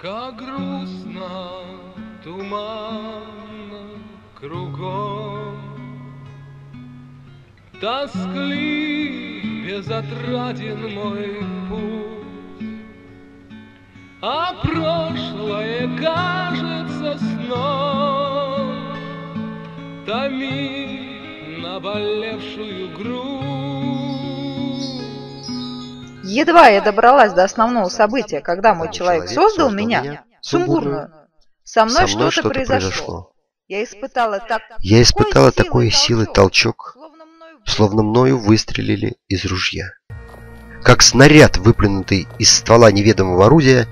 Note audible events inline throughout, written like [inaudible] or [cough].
Как грустно, туманно кругом, Тоскли безотраден мой путь, А прошлое кажется сном, Томит наболевшую грудь. Едва я добралась до основного события, когда мой человек создал меня, сумбурную, со мной что-то произошло. Я испытала, так... Я испытала такой силы толчок, словно мною выстрелили из ружья. Как снаряд, выплюнутый из ствола неведомого орудия,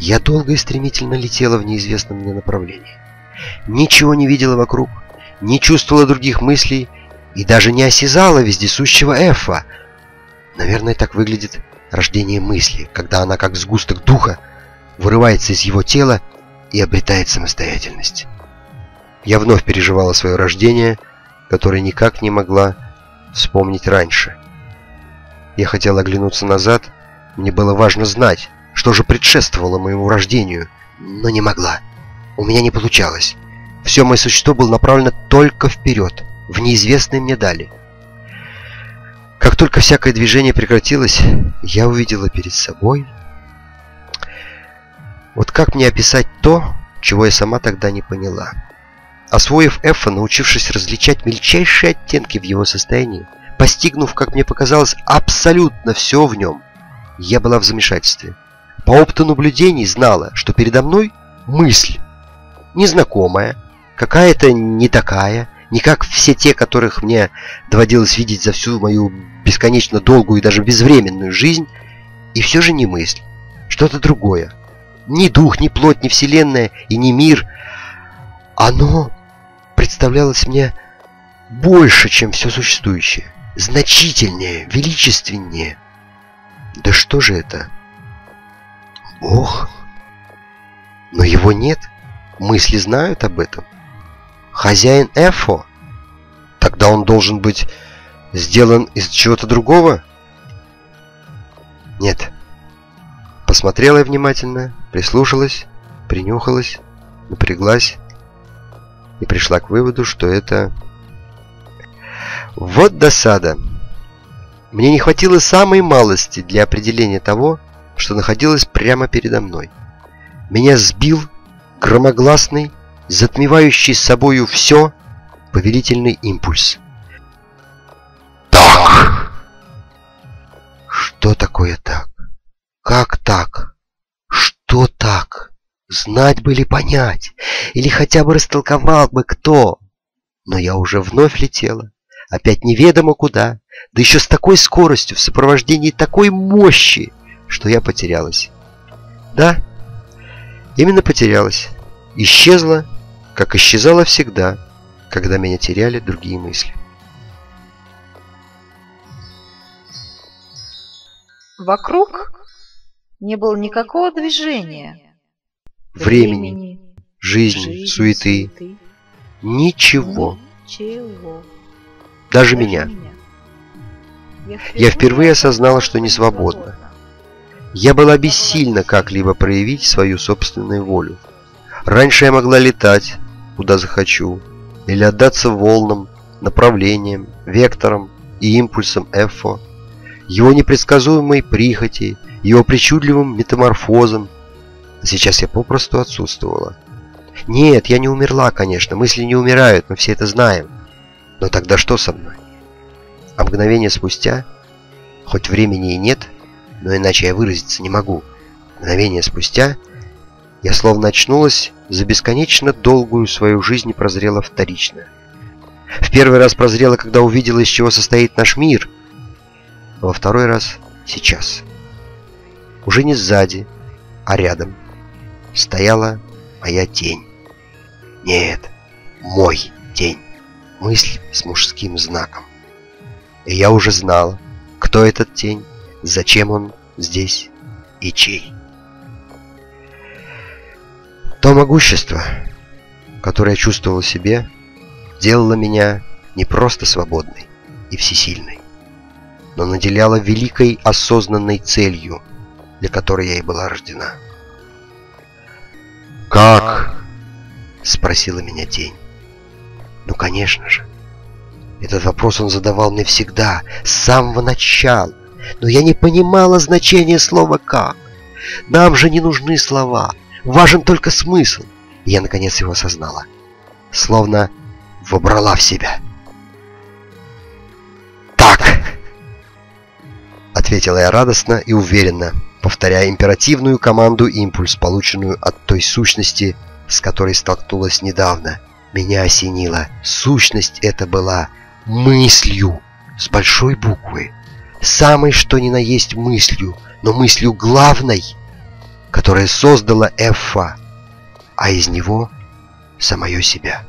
я долго и стремительно летела в неизвестном мне направлении. Ничего не видела вокруг, не чувствовала других мыслей и даже не осязала вездесущего Эфа. Наверное, так выглядит рождение мысли, когда она, как сгусток духа, вырывается из его тела и обретает самостоятельность. Я вновь переживала свое рождение, которое никак не могла вспомнить раньше. Я хотел оглянуться назад, мне было важно знать, что же предшествовало моему рождению, но не могла. У меня не получалось. Все мое существо было направлено только вперед, в неизвестные мне дали. Как только всякое движение прекратилось, я увидела перед собой... Вот как мне описать то, чего я сама тогда не поняла? Освоив Эфа, научившись различать мельчайшие оттенки в его состоянии, постигнув, как мне показалось, абсолютно все в нем, я была в замешательстве. По опыту наблюдений знала, что передо мной мысль, незнакомая, какая-то не такая, не как все те, которых мне доводилось видеть за всю мою бесконечно долгую и даже безвременную жизнь, и все же не мысль, что-то другое. Ни дух, ни плоть, ни вселенная и ни мир. Оно представлялось мне больше, чем все существующее, значительнее, величественнее. Да что же это? Бог? Но его нет. Мысли знают об этом. Хозяин Эфо? Тогда он должен быть сделан из чего-то другого? Нет. Посмотрела я внимательно, прислушалась, принюхалась, напряглась и пришла к выводу, что это... Вот досада. Мне не хватило самой малости для определения того, что находилось прямо передо мной. Меня сбил громогласный, затмевающий собою все, повелительный импульс. Так! Что такое так? Как так? Что так? Знать бы ли понять, или хотя бы растолковал бы кто. Но я уже вновь летела, опять неведомо куда, да еще с такой скоростью, в сопровождении такой мощи, что я потерялась. Да, именно потерялась. Исчезла, как исчезала всегда, когда меня теряли другие мысли. Вокруг не было никакого движения. Времени, Времени жизни, жизни, суеты. суеты. Ничего. Ничего. Даже, Даже меня. меня. Я впервые осознала, что не свободна. Я была бессильна как-либо проявить свою собственную волю. Раньше я могла летать, куда захочу, или отдаться волнам, направлениям, векторам и импульсам Эфо, его непредсказуемой прихоти, его причудливым метаморфозом. Сейчас я попросту отсутствовала. Нет, я не умерла, конечно, мысли не умирают, мы все это знаем. Но тогда что со мной? А мгновение спустя, хоть времени и нет, но иначе я выразиться не могу, мгновение спустя я словно очнулась за бесконечно долгую свою жизнь прозрела вторично. В первый раз прозрела, когда увидела, из чего состоит наш мир, а во второй раз сейчас. Уже не сзади, а рядом стояла моя тень. Нет, мой тень. Мысль с мужским знаком. И я уже знал, кто этот тень, зачем он здесь и чей. То могущество, которое я чувствовал в себе, делало меня не просто свободной и всесильной, но наделяло великой осознанной целью, для которой я и была рождена. «Как?» — спросила меня тень. «Ну, конечно же. Этот вопрос он задавал мне всегда, с самого начала. Но я не понимала значения слова «как». Нам же не нужны слова. Важен только смысл. И я, наконец, его осознала. Словно вобрала в себя. «Так!» Ответила я радостно и уверенно, повторяя императивную команду импульс, полученную от той сущности, с которой столкнулась недавно. Меня осенило. Сущность это была мыслью с большой буквы. Самой что ни на есть мыслью, но мыслью главной, которая создала Эффа, а из него самое себя.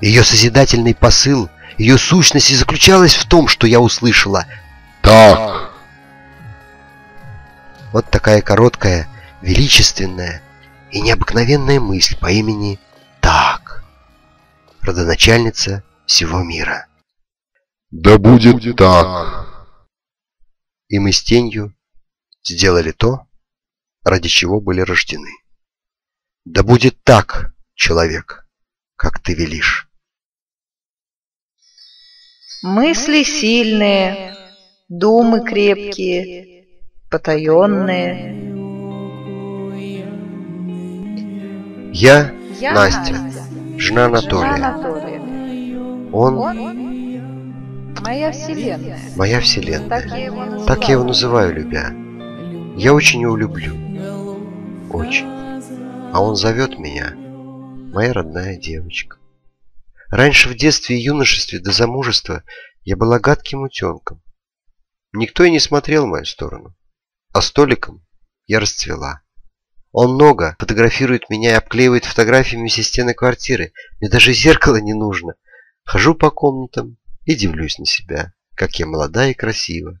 Ее созидательный посыл, ее сущность и заключалась в том, что я услышала «Так». Вот такая короткая, величественная и необыкновенная мысль по имени «Так». Родоначальница всего мира. «Да будет так!» И мы с тенью сделали то, ради чего были рождены. Да будет так, человек, как ты велишь. Мысли сильные, думы крепкие, потаенные. Я, Я Настя, Настя, жена Анатолия. Жена Анатолия. Он, Он моя вселенная. Моя вселенная. Так я его называю, так я его называю любя. Я очень его люблю. Очень. А он зовет меня, моя родная девочка. Раньше в детстве и юношестве до замужества я была гадким утенком. Никто и не смотрел в мою сторону. А столиком я расцвела. Он много фотографирует меня и обклеивает фотографиями все стены квартиры. Мне даже зеркало не нужно. Хожу по комнатам и дивлюсь на себя, как я молода и красива.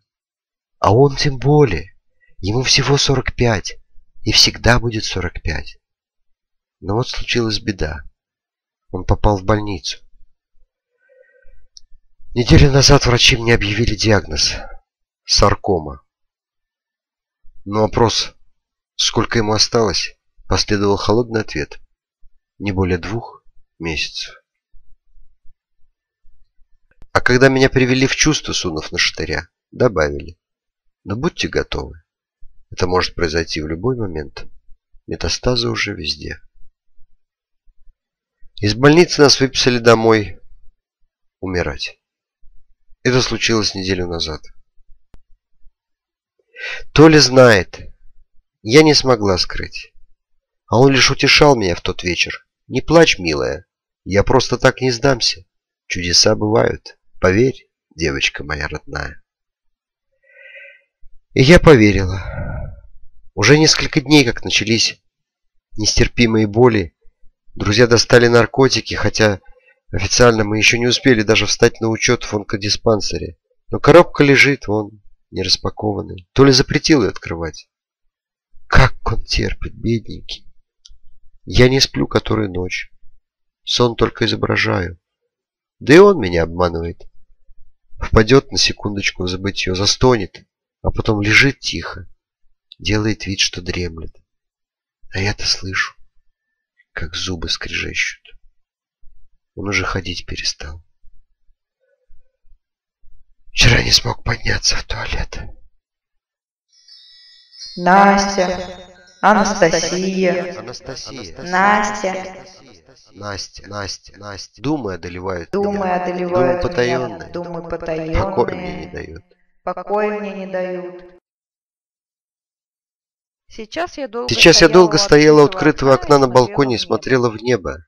А он тем более. Ему всего 45, и всегда будет 45. Но вот случилась беда. Он попал в больницу. Неделю назад врачи мне объявили диагноз – саркома. На вопрос, сколько ему осталось, последовал холодный ответ – не более двух месяцев. А когда меня привели в чувство, сунув на штыря, добавили – но будьте готовы, это может произойти в любой момент. Метастазы уже везде. Из больницы нас выписали домой умирать. Это случилось неделю назад. Толя знает. Я не смогла скрыть. А он лишь утешал меня в тот вечер. Не плачь, милая. Я просто так не сдамся. Чудеса бывают. Поверь, девочка моя родная. И я поверила. Уже несколько дней, как начались нестерпимые боли, Друзья достали наркотики, хотя официально мы еще не успели даже встать на учет в онкодиспансере. Но коробка лежит, вон, не распакованный. То ли запретил ее открывать. Как он терпит, бедненький. Я не сплю которую ночь. Сон только изображаю. Да и он меня обманывает. Впадет на секундочку в забытье, застонет, а потом лежит тихо, делает вид, что дремлет. А я-то слышу как зубы скрежещут. Он уже ходить перестал. Вчера не смог подняться в туалет. Настя, Анастасия, Анастасия, Настя, Настя, Настя, Настя. Думы одолевают Думы меня. одолевают Думы потаенные. меня. Думы потаенные. Покоя мне не дают. Покоя мне не дают. Сейчас я долго, Сейчас стояла, я долго стояла у открытого окна на балконе и смотрела в небо.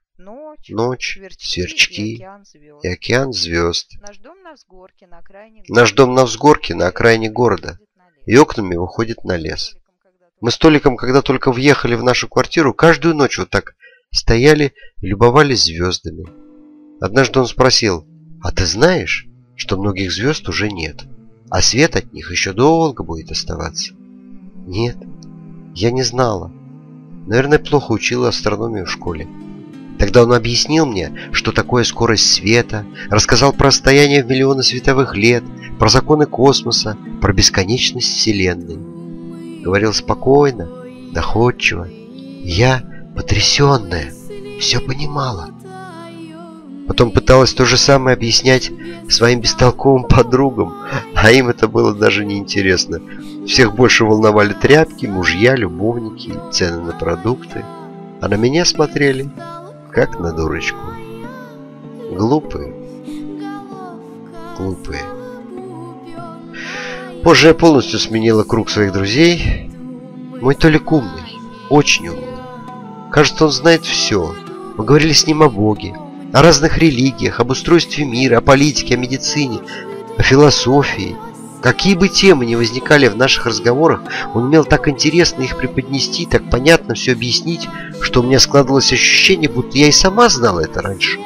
Ночь, сверчки и океан звезд. Наш дом на взгорке на окраине Наш дом на взгорке на окраине города. И окнами выходит на лес. Мы с Толиком, когда только въехали в нашу квартиру, каждую ночь вот так стояли и любовались звездами. Однажды он спросил, а ты знаешь, что многих звезд уже нет, а свет от них еще долго будет оставаться? Нет. Я не знала. Наверное, плохо учила астрономию в школе. Тогда он объяснил мне, что такое скорость света, рассказал про расстояние в миллионы световых лет, про законы космоса, про бесконечность Вселенной. Говорил спокойно, доходчиво. Я потрясенная, все понимала. Потом пыталась то же самое объяснять своим бестолковым подругам, а им это было даже неинтересно. Всех больше волновали тряпки, мужья, любовники, цены на продукты. А на меня смотрели, как на дурочку. Глупые. Глупые. Позже я полностью сменила круг своих друзей. Мой Толик умный, очень умный. Кажется, он знает все. Мы говорили с ним о Боге, о разных религиях, об устройстве мира, о политике, о медицине, о философии. Какие бы темы ни возникали в наших разговорах, он умел так интересно их преподнести, так понятно все объяснить, что у меня складывалось ощущение, будто я и сама знала это раньше.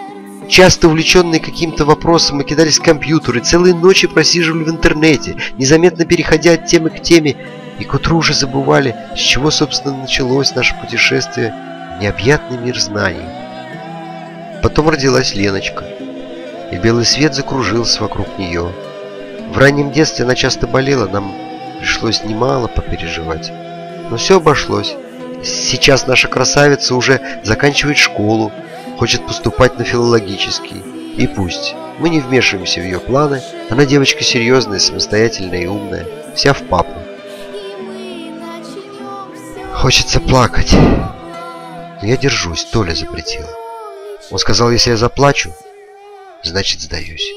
Часто увлеченные каким-то вопросом мы кидались в компьютер и целые ночи просиживали в интернете, незаметно переходя от темы к теме, и к утру уже забывали, с чего, собственно, началось наше путешествие в необъятный мир знаний. Потом родилась Леночка, и белый свет закружился вокруг нее. В раннем детстве она часто болела, нам пришлось немало попереживать. Но все обошлось. Сейчас наша красавица уже заканчивает школу, хочет поступать на филологический. И пусть. Мы не вмешиваемся в ее планы. Она девочка серьезная, самостоятельная и умная. Вся в папу. Хочется плакать. Но я держусь, Толя запретил. Он сказал, если я заплачу, значит сдаюсь.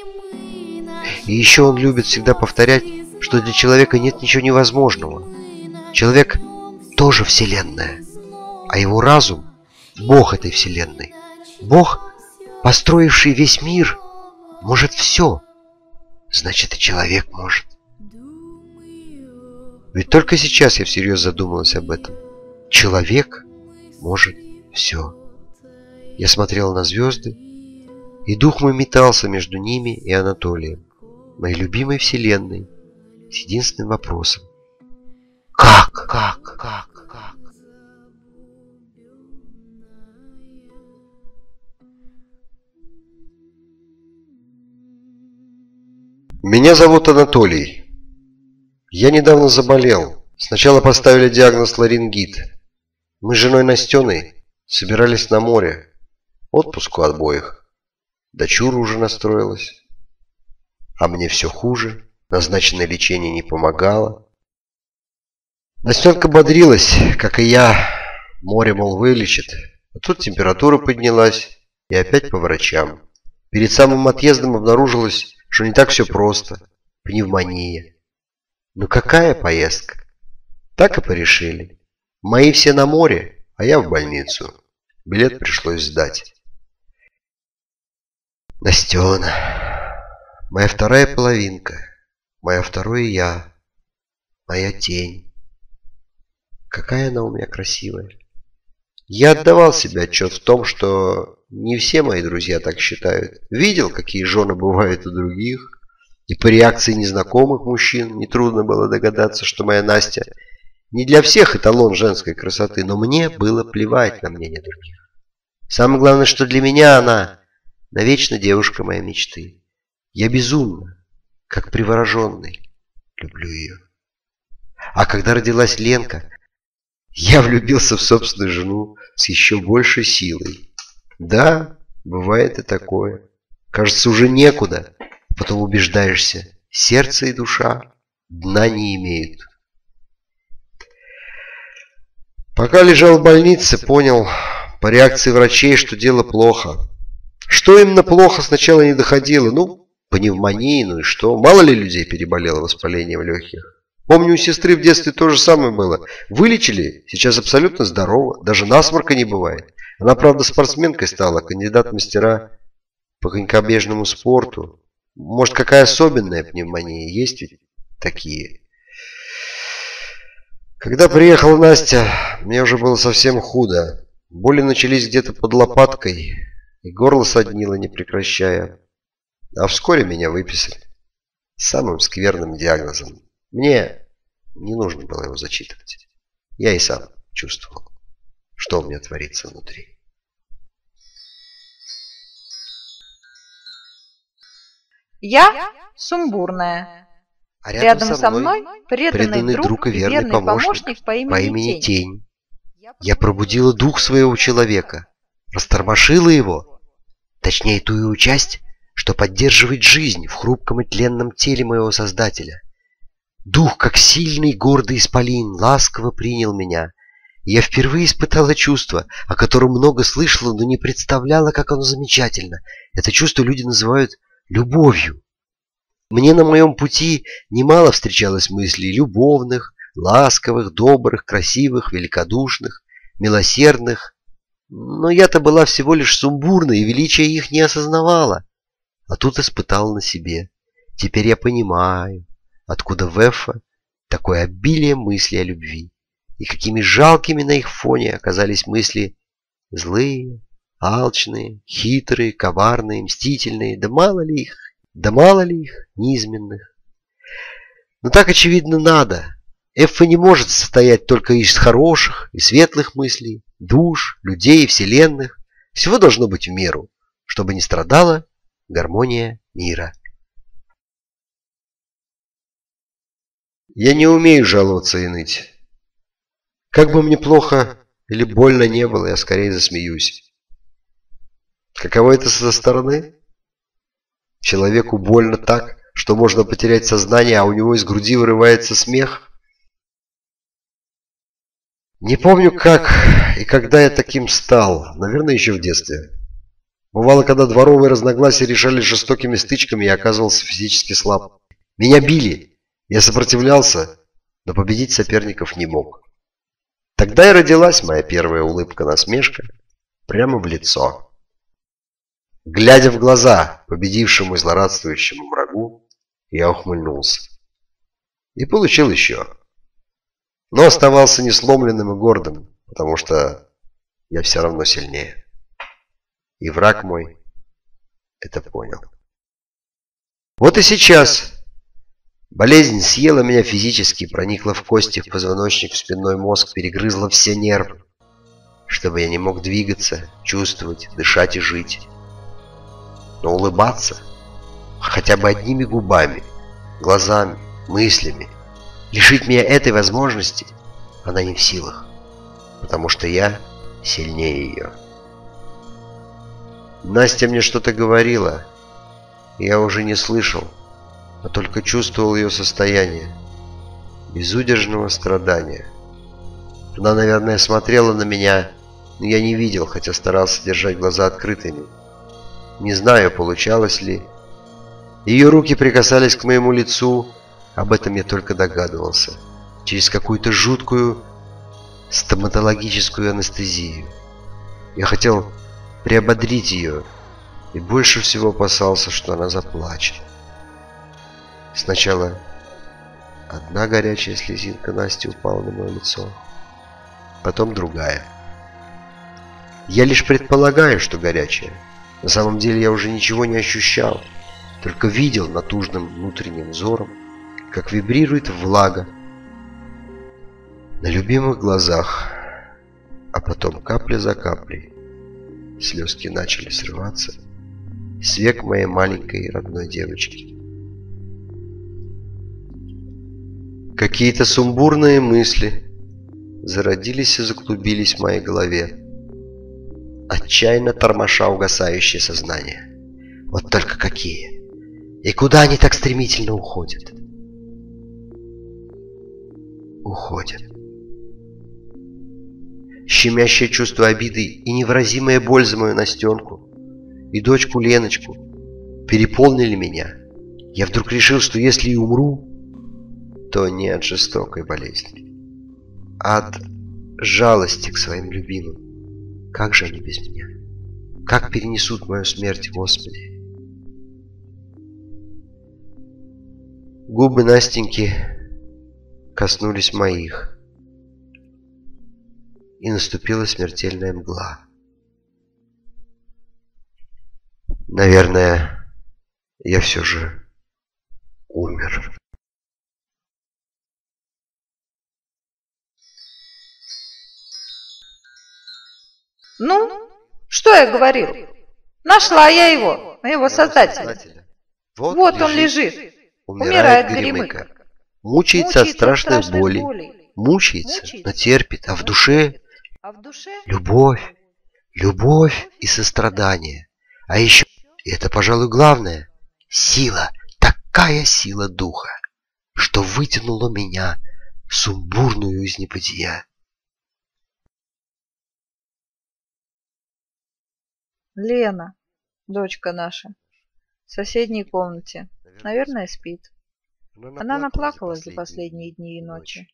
И еще он любит всегда повторять, что для человека нет ничего невозможного. Человек тоже вселенная, а его разум – Бог этой вселенной. Бог, построивший весь мир, может все. Значит, и человек может. Ведь только сейчас я всерьез задумалась об этом. Человек может все. Я смотрел на звезды, и дух мой метался между ними и Анатолием, моей любимой вселенной, с единственным вопросом. Как? Как? Как? Как? Меня зовут Анатолий. Я недавно заболел. Сначала поставили диагноз ларингит. Мы с женой Настеной собирались на море. Отпуск у обоих. Дочура уже настроилась. А мне все хуже. Назначенное лечение не помогало. Настенка бодрилась, как и я. Море, мол, вылечит. А тут температура поднялась. И опять по врачам. Перед самым отъездом обнаружилось, что не так все просто. Пневмония. Ну какая поездка? Так и порешили. Мои все на море, а я в больницу. Билет пришлось сдать. Настена, моя вторая половинка, моя второе я, моя тень. Какая она у меня красивая. Я отдавал себе отчет в том, что не все мои друзья так считают. Видел, какие жены бывают у других. И по реакции незнакомых мужчин нетрудно было догадаться, что моя Настя не для всех эталон женской красоты, но мне было плевать на мнение других. Самое главное, что для меня она навечно девушка моей мечты. Я безумно, как привороженный, люблю ее. А когда родилась Ленка, я влюбился в собственную жену с еще большей силой. Да, бывает и такое. Кажется, уже некуда. Потом убеждаешься, сердце и душа дна не имеют. Пока лежал в больнице, понял по реакции врачей, что дело плохо. Что именно плохо, сначала не доходило. Ну, пневмонии, ну и что? Мало ли людей переболело воспалением легких. Помню, у сестры в детстве то же самое было. Вылечили, сейчас абсолютно здорово, даже насморка не бывает. Она, правда, спортсменкой стала, кандидат мастера по конькобежному спорту. Может, какая особенная пневмония? Есть ведь такие? Когда приехала Настя, мне уже было совсем худо. Боли начались где-то под лопаткой, и горло соднило, не прекращая. А вскоре меня выписали. Самым скверным диагнозом. Мне не нужно было его зачитывать. Я и сам чувствовал, что у меня творится внутри. Я сумбурная. А рядом, рядом со мной преданный, преданный друг, друг и верный, верный помощник, помощник по имени, по имени Тень. Тень. Я пробудила дух своего человека, растормошила его, точнее ту его часть, что поддерживает жизнь в хрупком и тленном теле моего Создателя. Дух, как сильный гордый исполин, ласково принял меня, я впервые испытала чувство, о котором много слышала, но не представляла, как оно замечательно. Это чувство люди называют любовью. Мне на моем пути немало встречалось мыслей любовных, ласковых, добрых, красивых, великодушных, милосердных. Но я-то была всего лишь сумбурна и величия их не осознавала. А тут испытал на себе. Теперь я понимаю, откуда в Эфа такое обилие мыслей о любви. И какими жалкими на их фоне оказались мысли злые, алчные, хитрые, коварные, мстительные, да мало ли их, да мало ли их, низменных. Но так, очевидно, надо. Эффа не может состоять только из хороших и светлых мыслей, душ, людей, вселенных. Всего должно быть в меру, чтобы не страдала гармония мира. Я не умею жаловаться и ныть. Как бы мне плохо или больно не было, я скорее засмеюсь. Каково это со стороны? Человеку больно так, что можно потерять сознание, а у него из груди вырывается смех. Не помню, как и когда я таким стал. Наверное, еще в детстве. Бывало, когда дворовые разногласия решались жестокими стычками, я оказывался физически слаб. Меня били. Я сопротивлялся, но победить соперников не мог. Тогда и родилась моя первая улыбка-насмешка прямо в лицо. Глядя в глаза победившему и злорадствующему врагу, я ухмыльнулся. И получил еще. Но оставался несломленным и гордым, потому что я все равно сильнее. И враг мой это понял. Вот и сейчас болезнь съела меня физически, проникла в кости, в позвоночник, в спинной мозг, перегрызла все нервы, чтобы я не мог двигаться, чувствовать, дышать и жить но улыбаться хотя бы одними губами, глазами, мыслями. Лишить меня этой возможности она не в силах, потому что я сильнее ее. Настя мне что-то говорила, я уже не слышал, а только чувствовал ее состояние, безудержного страдания. Она, наверное, смотрела на меня, но я не видел, хотя старался держать глаза открытыми. Не знаю, получалось ли. Ее руки прикасались к моему лицу, об этом я только догадывался. Через какую-то жуткую стоматологическую анестезию. Я хотел приободрить ее и больше всего опасался, что она заплачет. Сначала одна горячая слезинка Насти упала на мое лицо, потом другая. Я лишь предполагаю, что горячая. На самом деле я уже ничего не ощущал, только видел натужным внутренним взором, как вибрирует влага на любимых глазах, а потом капля за каплей слезки начали срываться с век моей маленькой родной девочки. Какие-то сумбурные мысли зародились и заклубились в моей голове отчаянно тормоша угасающее сознание. Вот только какие! И куда они так стремительно уходят? Уходят. Щемящее чувство обиды и невыразимая боль за мою Настенку и дочку Леночку переполнили меня. Я вдруг решил, что если и умру, то не от жестокой болезни, а от жалости к своим любимым. Как же они без меня? Как перенесут мою смерть, Господи? Губы Настеньки коснулись моих, и наступила смертельная мгла. Наверное, я все же умер. Ну, что я говорил? Нашла я его, моего создателя. Вот, вот он лежит, умирает Горемыка. Мучается от страшной боли. Мучается, но терпит, а в душе А в душе... Любовь, любовь и сострадание. А еще, и это, пожалуй, главное, сила, такая сила духа, что вытянула меня, сумбурную из небытия. Лена, дочка наша, в соседней комнате. Наверное, спит. Она наплакалась за последние дни и ночи.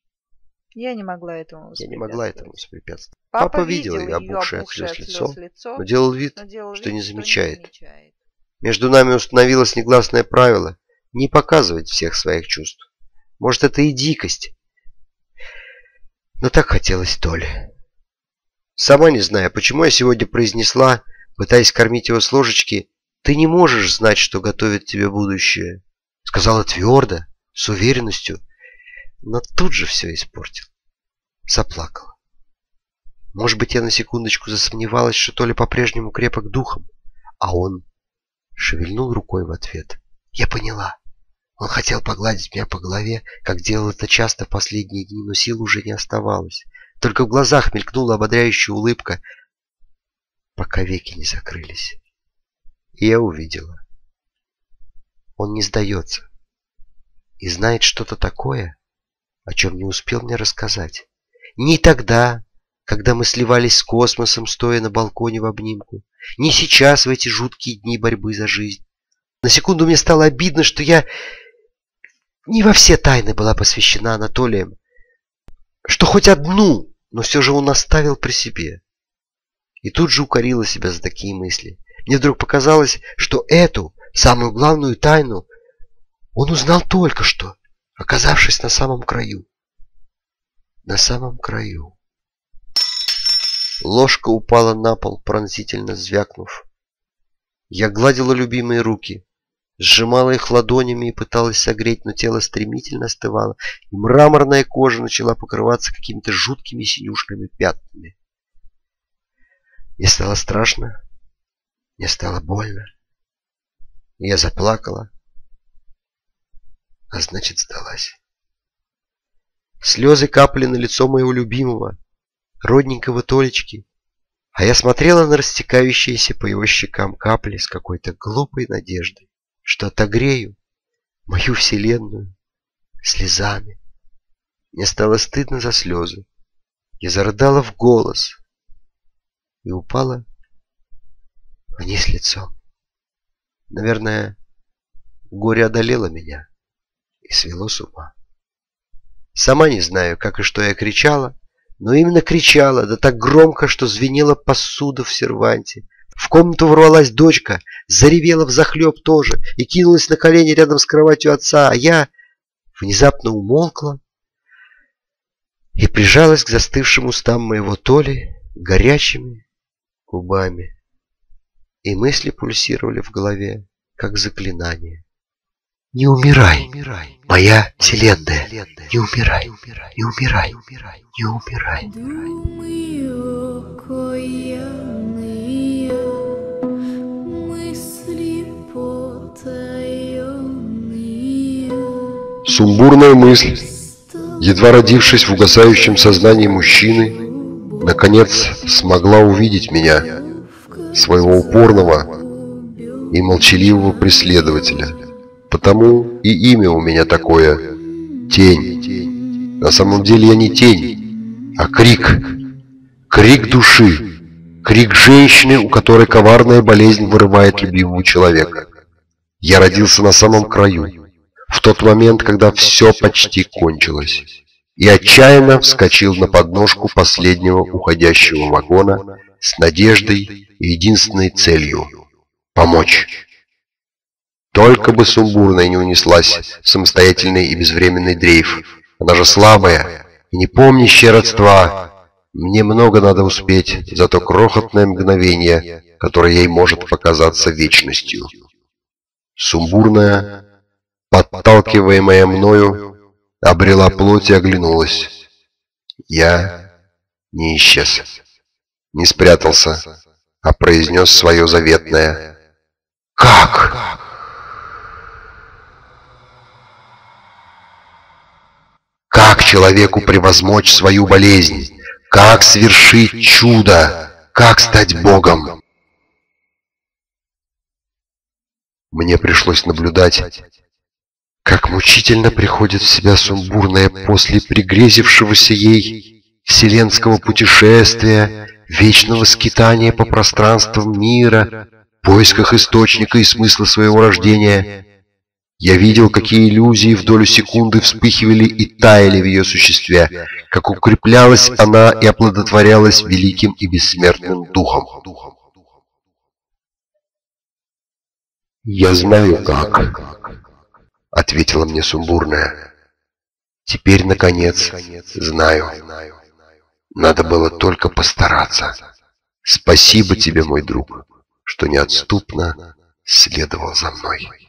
Я не могла этому Я не могла этому воспрепятствовать. Папа, Папа видел ее опухшее от слез лицо, лицо, но делал вид, но делал что, вид не замечает. не замечает. Между нами установилось негласное правило не показывать всех своих чувств. Может, это и дикость. Но так хотелось Толе. Сама не знаю, почему я сегодня произнесла пытаясь кормить его с ложечки, «Ты не можешь знать, что готовит тебе будущее», — сказала твердо, с уверенностью, но тут же все испортил. Заплакала. Может быть, я на секундочку засомневалась, что то ли по-прежнему крепок духом, а он шевельнул рукой в ответ. Я поняла. Он хотел погладить меня по голове, как делал это часто в последние дни, но сил уже не оставалось. Только в глазах мелькнула ободряющая улыбка, пока веки не закрылись. И я увидела. Он не сдается. И знает что-то такое, о чем не успел мне рассказать. Ни тогда, когда мы сливались с космосом, стоя на балконе в обнимку, ни сейчас, в эти жуткие дни борьбы за жизнь. На секунду мне стало обидно, что я не во все тайны была посвящена Анатолием, что хоть одну, но все же он оставил при себе. И тут же укорила себя за такие мысли. Мне вдруг показалось, что эту, самую главную тайну, он узнал только что, оказавшись на самом краю. На самом краю. Ложка упала на пол, пронзительно звякнув. Я гладила любимые руки, сжимала их ладонями и пыталась согреть, но тело стремительно остывало, и мраморная кожа начала покрываться какими-то жуткими синюшными пятнами. Мне стало страшно, мне стало больно. Я заплакала, а значит сдалась. Слезы капали на лицо моего любимого, родненького Толечки, а я смотрела на растекающиеся по его щекам капли с какой-то глупой надеждой, что отогрею мою вселенную слезами. Мне стало стыдно за слезы. Я зарыдала в голос, и упала вниз лицом. Наверное, горе одолело меня и свело с ума. Сама не знаю, как и что я кричала, но именно кричала, да так громко, что звенела посуда в серванте. В комнату ворвалась дочка, заревела в захлеб тоже и кинулась на колени рядом с кроватью отца, а я внезапно умолкла и прижалась к застывшим устам моего Толи горячими губами, и мысли пульсировали в голове, как заклинание. Не умирай, моя вселенная, не умирай, не умирай, не умирай. Сумбурная мысль, едва родившись в угасающем сознании мужчины, наконец смогла увидеть меня, своего упорного и молчаливого преследователя. Потому и имя у меня такое — Тень. На самом деле я не тень, а крик. Крик души. Крик женщины, у которой коварная болезнь вырывает любимого человека. Я родился на самом краю, в тот момент, когда все почти кончилось и отчаянно вскочил на подножку последнего уходящего вагона с надеждой и единственной целью – помочь. Только бы Сумбурная не унеслась в самостоятельный и безвременный дрейф. Она же слабая и не помнящая родства. Мне много надо успеть за то крохотное мгновение, которое ей может показаться вечностью. Сумбурная, подталкиваемая мною, обрела плоть и оглянулась. Я не исчез, не спрятался, а произнес свое заветное «Как?». Как человеку превозмочь свою болезнь? Как свершить чудо? Как стать Богом? Мне пришлось наблюдать, как мучительно приходит в себя сумбурная после пригрезившегося ей вселенского путешествия, вечного скитания по пространствам мира, поисках источника и смысла своего рождения. Я видел, какие иллюзии в долю секунды вспыхивали и таяли в ее существе, как укреплялась она и оплодотворялась великим и бессмертным духом. «Я знаю, как», — ответила мне сумбурная. «Теперь, наконец, знаю. Надо было только постараться. Спасибо тебе, мой друг, что неотступно следовал за мной».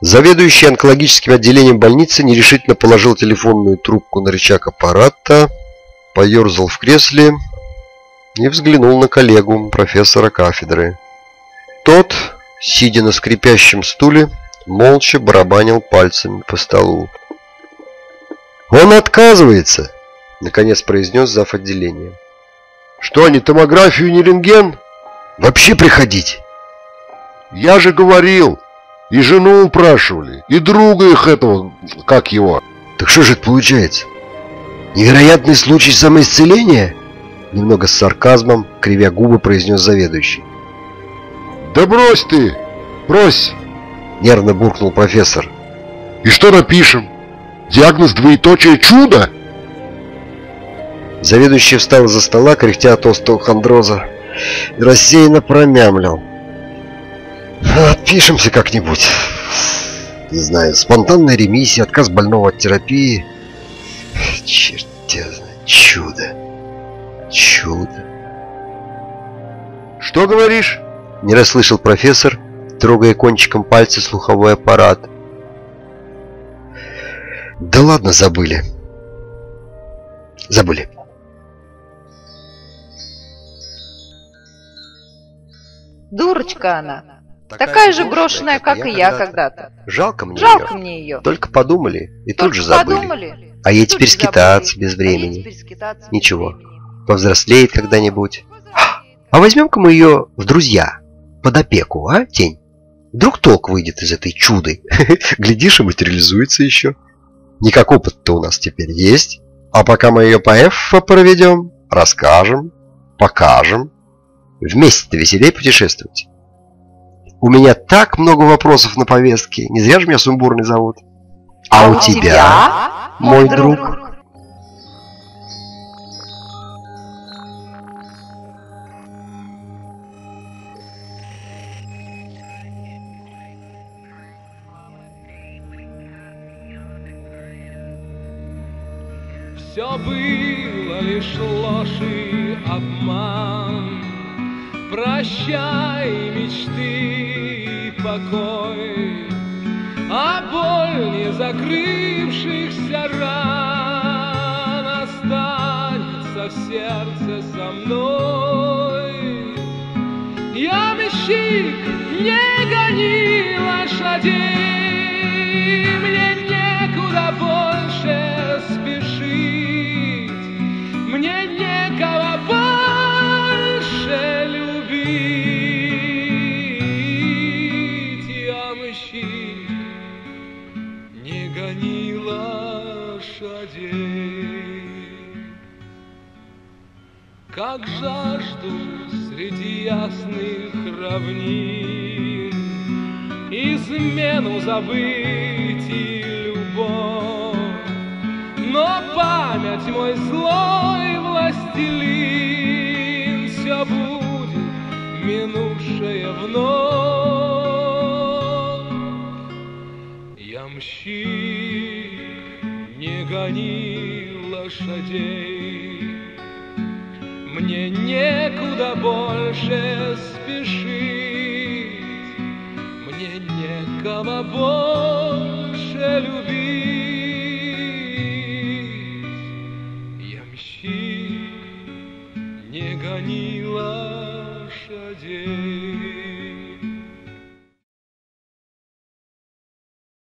Заведующий онкологическим отделением больницы нерешительно положил телефонную трубку на рычаг аппарата, поерзал в кресле и взглянул на коллегу, профессора кафедры. Тот, сидя на скрипящем стуле, молча барабанил пальцами по столу. «Он отказывается!» — наконец произнес зав. отделения. «Что, не томографию, не рентген? Вообще приходить!» «Я же говорил!» И жену упрашивали, и друга их этого, как его. Так что же это получается? Невероятный случай самоисцеления? Немного с сарказмом, кривя губы, произнес заведующий. Да брось ты! Брось! Нервно буркнул профессор. И что напишем? Диагноз двоеточие чудо? Заведующий встал из-за стола, кряхтя от остеохондроза, и рассеянно промямлил. Отпишемся как-нибудь. Не знаю, спонтанная ремиссия, отказ больного от терапии. Черт чудо. Чудо. Что говоришь? Не расслышал профессор, трогая кончиком пальца слуховой аппарат. Да ладно, забыли. Забыли. Дурочка она. Такая, Такая же брошенная, как, как и я когда-то. Жалко мне Жалко ее. мне ее. Только подумали и Только тут же забыли. Подумали, а ей теперь скитаться без времени. А скитаться Ничего, без времени. повзрослеет когда-нибудь. [gasps] А возьмем-ка мы ее в друзья, под опеку, а, Тень? Вдруг толк выйдет из этой чуды. [laughs] Глядишь, и материализуется еще. Никак опыт-то у нас теперь есть. А пока мы ее по F проведем, расскажем, покажем. Вместе-то веселее путешествовать. У меня так много вопросов на повестке. Не зря же меня сумбурный зовут. А, а у тебя, тебя мой друг? друг? Все было лишь ложь и обман. Прощай, мечты покой, а боль не закрывшихся ран останется в сердце со мной. Ямщик, не гони лошадей, как жажду среди ясных равнин, измену забыть и любовь. Но память мой злой властелин все будет минувшее вновь. Ямщик, не гони лошадей, мне некуда больше спешить, Мне некого больше.